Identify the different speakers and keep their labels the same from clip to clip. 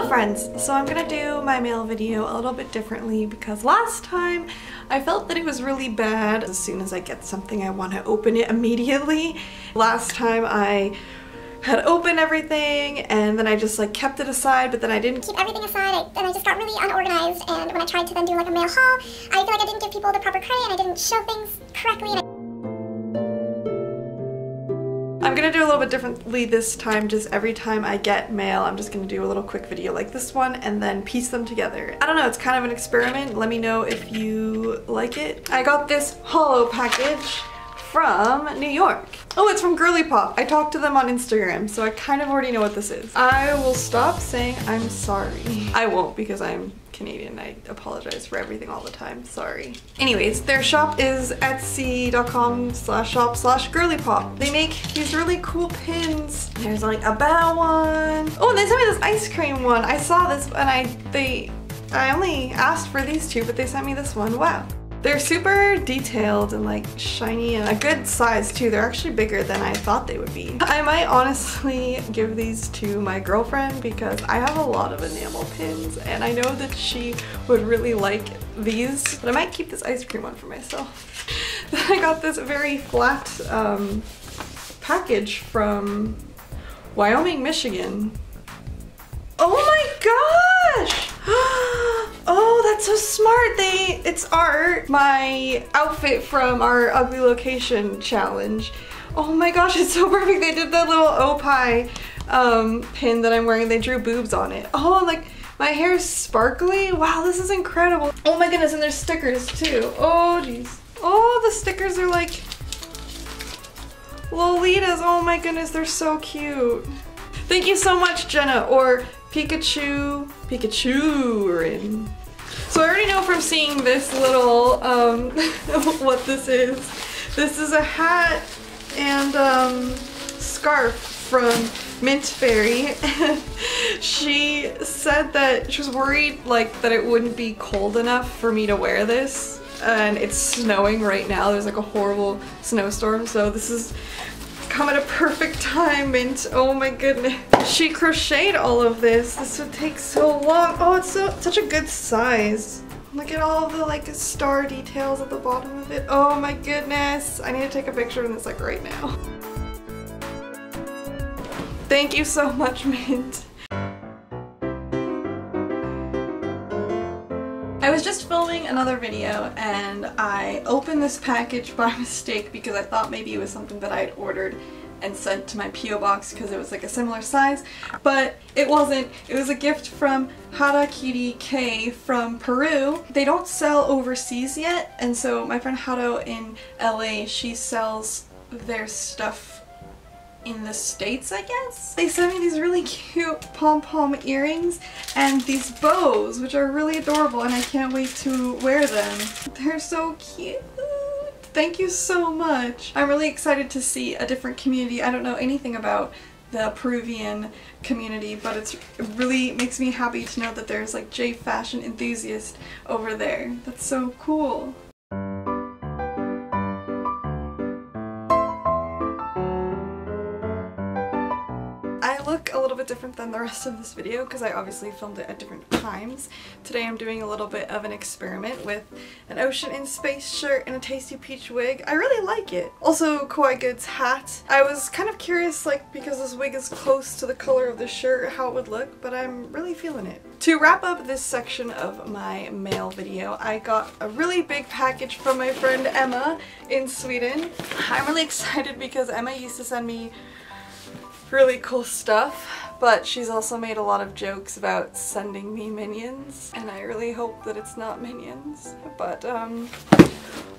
Speaker 1: Hello friends! So I'm gonna do my mail video a little bit differently because last time I felt that it was really bad. As soon as I get something I want to open it immediately. Last time I had opened everything and then I just like kept it aside but then I didn't
Speaker 2: keep everything aside and I just got really unorganized and when I tried to then do like a mail haul I feel like I didn't give people the proper credit and I didn't show things correctly
Speaker 1: I'm gonna do a little bit differently this time, just every time I get mail, I'm just gonna do a little quick video like this one and then piece them together. I don't know, it's kind of an experiment. Let me know if you like it. I got this holo package from New York. Oh, it's from Girly Pop. I talked to them on Instagram, so I kind of already know what this is. I will stop saying I'm sorry. I won't because I'm Canadian. I apologize for everything all the time. Sorry. Anyways, their shop is etsy.com slash shop slash girlypop. They make these really cool pins. There's like a bow one. Oh, they sent me this ice cream one. I saw this and I, they, I only asked for these two, but they sent me this one. Wow. They're super detailed and like shiny and a good size too. They're actually bigger than I thought they would be. I might honestly give these to my girlfriend because I have a lot of enamel pins and I know that she would really like these. But I might keep this ice cream one for myself. then I got this very flat um, package from Wyoming, Michigan. Oh my gosh! Oh, that's so smart. They, it's art. My outfit from our ugly location challenge. Oh my gosh, it's so perfect. They did the little opie um, pin that I'm wearing. They drew boobs on it. Oh, like my hair is sparkly. Wow, this is incredible. Oh my goodness, and there's stickers too. Oh jeez. Oh, the stickers are like Lolitas. Oh my goodness, they're so cute. Thank you so much, Jenna, or Pikachu, Pikachu, so I already know from seeing this little, um, what this is. This is a hat and um, scarf from Mint Fairy. she said that she was worried like that it wouldn't be cold enough for me to wear this and it's snowing right now. There's like a horrible snowstorm so this is come at a perfect time and oh my goodness. She crocheted all of this. This would take so long. Oh, it's so such a good size. Look at all the like star details at the bottom of it. Oh my goodness. I need to take a picture of this like right now. Thank you so much, Mint. I was just filming another video and I opened this package by mistake because I thought maybe it was something that I had ordered and sent to my P.O. box because it was like a similar size, but it wasn't. It was a gift from Hara Kitty K from Peru. They don't sell overseas yet, and so my friend Haro in LA, she sells their stuff in the States, I guess? They sent me these really cute pom-pom earrings and these bows, which are really adorable and I can't wait to wear them. They're so cute. Thank you so much. I'm really excited to see a different community. I don't know anything about the Peruvian community, but it's, it really makes me happy to know that there's like J fashion enthusiast over there. That's so cool. Than the rest of this video because I obviously filmed it at different times. Today I'm doing a little bit of an experiment with an Ocean in Space shirt and a Tasty Peach wig. I really like it. Also Kawaii Goods hat. I was kind of curious like because this wig is close to the color of the shirt how it would look but I'm really feeling it. To wrap up this section of my mail video I got a really big package from my friend Emma in Sweden. I'm really excited because Emma used to send me really cool stuff, but she's also made a lot of jokes about sending me minions, and I really hope that it's not minions, but um,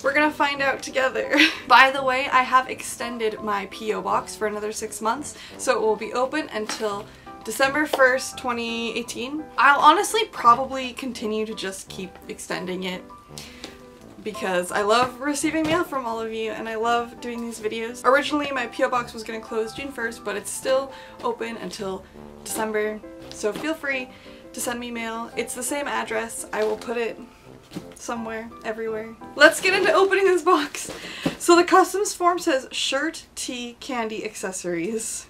Speaker 1: we're gonna find out together. By the way, I have extended my P.O. box for another six months, so it will be open until December 1st, 2018. I'll honestly probably continue to just keep extending it because I love receiving mail from all of you and I love doing these videos. Originally my PO box was going to close June 1st but it's still open until December so feel free to send me mail. It's the same address. I will put it somewhere, everywhere. Let's get into opening this box. So the customs form says shirt, tea, candy, accessories.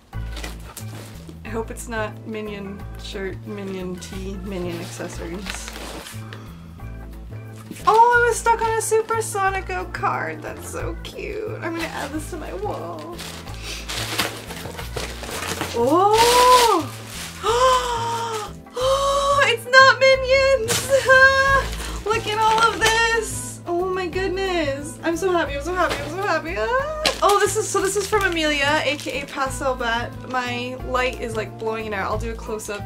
Speaker 1: I hope it's not Minion shirt, Minion tee, Minion accessories. Was stuck on a Supersonico card. That's so cute. I'm gonna add this to my wall. Oh! Oh, it's not Minions! Look at all of this! Oh my goodness. I'm so happy, I'm so happy, I'm so happy. Ah! Oh, this is, so this is from Amelia, aka Pastel Bat. My light is like blowing it out. I'll do a close-up.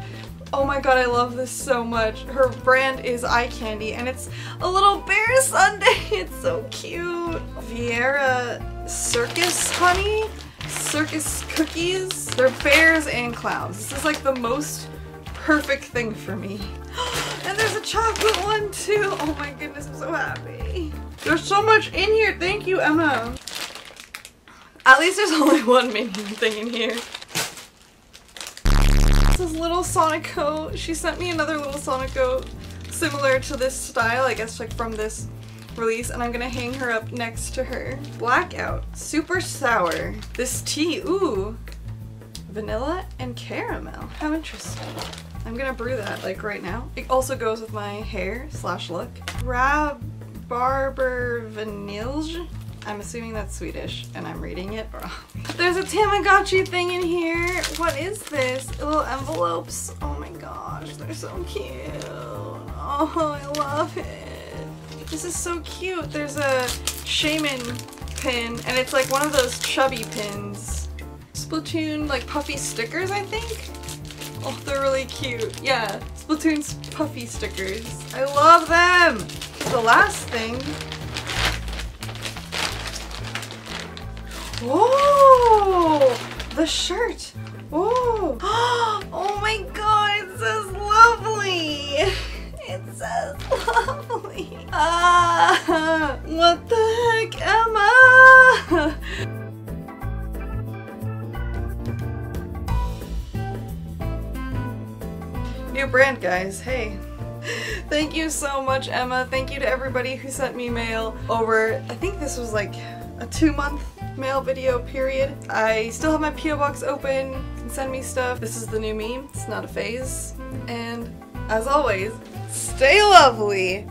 Speaker 1: Oh my god, I love this so much. Her brand is Eye Candy, and it's a little bear sundae. It's so cute. Viera Circus Honey? Circus Cookies? They're bears and clowns. This is like the most perfect thing for me. And there's a chocolate one too. Oh my goodness, I'm so happy. There's so much in here. Thank you, Emma. At least there's only one minion thing in here. Little Sonico. She sent me another little Sonic Sonico similar to this style, I guess like from this release, and I'm gonna hang her up next to her. Blackout. Super sour. This tea, ooh. Vanilla and caramel. How interesting. I'm gonna brew that like right now. It also goes with my hair slash look. Rabarber vanilj. I'm assuming that's Swedish and I'm reading it wrong. There's a Tamagotchi thing in here. What is this? Little envelopes. Oh my gosh, they're so cute. Oh, I love it. This is so cute. There's a shaman pin and it's like one of those chubby pins. Splatoon like puffy stickers, I think? Oh, they're really cute. Yeah, Splatoon's puffy stickers. I love them! The last thing Oh, the shirt. Oh, oh my god, it says lovely. It says lovely. Ah, what the heck, Emma? New brand, guys. Hey. Thank you so much, Emma. Thank you to everybody who sent me mail over, I think this was like a two month mail video period. I still have my P.O. box open, you can send me stuff. This is the new me, it's not a phase. And as always, stay lovely